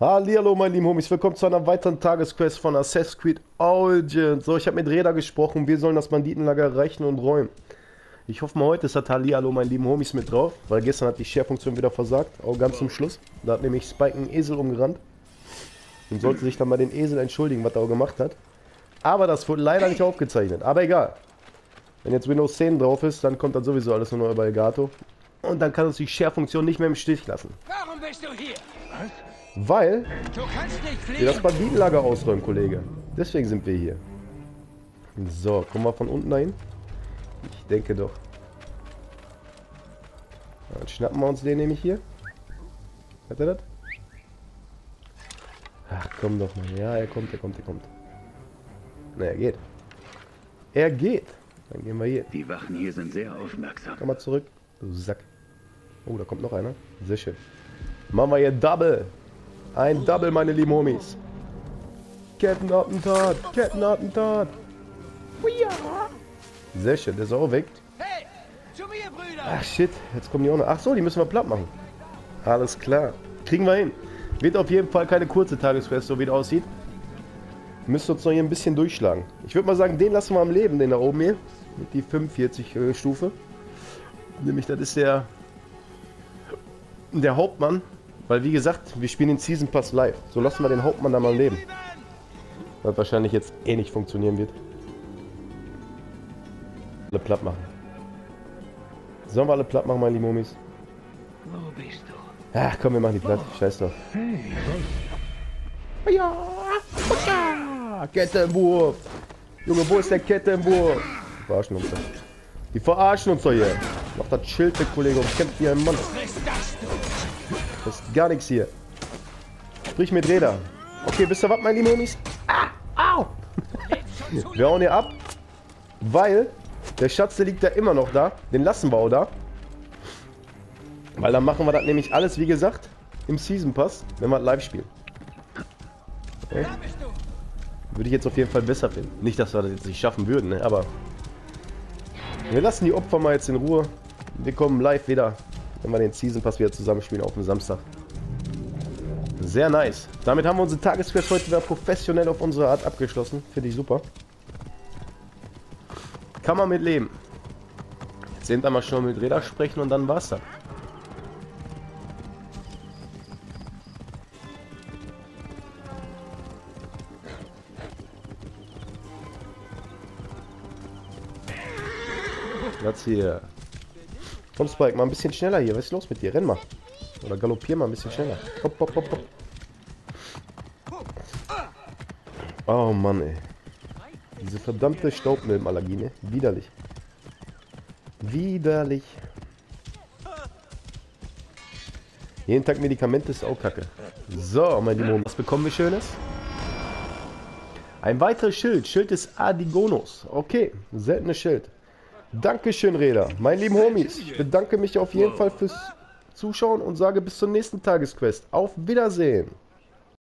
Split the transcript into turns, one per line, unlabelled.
Hallo meine lieben Homies, willkommen zu einer weiteren Tagesquest von Assassin's Creed Origins. So, ich habe mit Reda gesprochen, wir sollen das Banditenlager erreichen und räumen. Ich hoffe mal heute ist das Hallihallo meine lieben Homies mit drauf, weil gestern hat die Share-Funktion wieder versagt, auch ganz zum Schluss. Da hat nämlich Spike einen Esel umgerannt und sollte sich dann bei den Esel entschuldigen, was er auch gemacht hat. Aber das wurde leider nicht aufgezeichnet, aber egal. Wenn jetzt Windows 10 drauf ist, dann kommt dann sowieso alles nur noch über Elgato. Und dann kann uns die Share-Funktion nicht mehr im Stich lassen.
Warum bist du hier? Was?
Weil
du kannst nicht fliegen.
wir das Banditenlager ausräumen, Kollege. Deswegen sind wir hier. So, kommen wir von unten dahin? Ich denke doch. Dann schnappen wir uns den nämlich hier. Hat er das? Ach, komm doch mal. Ja, er kommt, er kommt, er kommt. Na, er geht. Er geht. Dann gehen wir hier.
Die Wachen hier sind sehr aufmerksam.
Komm mal zurück. Du Sack. Oh, da kommt noch einer. Sehr schön. Machen wir hier Double. Ein Double, meine lieben Homies. Kettenattentat, Kettenattentat. Sehr schön, der ist auch weg. Ach shit, jetzt kommen die auch noch. Ach so, die müssen wir platt machen. Alles klar. Kriegen wir hin. Wird auf jeden Fall keine kurze Tagesquest, so wie es aussieht. Müssen uns noch hier ein bisschen durchschlagen. Ich würde mal sagen, den lassen wir am Leben, den da oben hier. Mit die 45 äh, Stufe. Nämlich, das ist der der Hauptmann. Weil wie gesagt, wir spielen den Season Pass live. So lassen wir den Hauptmann da mal leben. Was wahrscheinlich jetzt eh nicht funktionieren wird. Alle platt machen. Sollen wir alle platt machen, meine lieben Homies?
Wo bist du?
Ach komm, wir machen die platt. Scheiß drauf.
Hey,
Ja! Kettenwurf! Junge, wo ist der Kettenwurf? Die verarschen uns doch. Die verarschen uns doch hier. Mach das Schild weg, Kollege, und kämpft wie ein Mann. Das ist gar nichts hier. Sprich mit Räder. Okay, wisst ihr was, meine lieben? Ah, au! wir hauen hier ab, weil der Schatz, der liegt ja immer noch da. Den lassen wir auch da. Weil dann machen wir das nämlich alles, wie gesagt, im Season Pass, wenn wir live spielen. Okay. Würde ich jetzt auf jeden Fall besser finden. Nicht, dass wir das jetzt nicht schaffen würden, ne? aber wir lassen die Opfer mal jetzt in Ruhe. Wir kommen live wieder wenn wir den Season Pass wieder zusammenspielen auf dem Samstag. Sehr nice. Damit haben wir unsere Tagesquest heute wieder professionell auf unsere Art abgeschlossen. Finde ich super. Kann man mit leben. Jetzt sind wir mal schon mit Räder sprechen und dann war's dann. Was hier? Komm, Spike, mal ein bisschen schneller hier. Was ist los mit dir? Renn mal. Oder galoppier mal ein bisschen schneller. Hopp, hopp, hopp, hopp. Oh Mann, ey. Diese verdammte Staubmilbenallergie, ne? Widerlich. Widerlich. Jeden Tag Medikamente ist auch kacke. So, mein Lieber, was bekommen wir Schönes? Ein weiteres Schild. Schild des Adigonos. Okay, seltenes Schild. Dankeschön, Räder. Meine lieben Homies, ich bedanke mich auf jeden Fall fürs Zuschauen und sage bis zur nächsten Tagesquest. Auf Wiedersehen.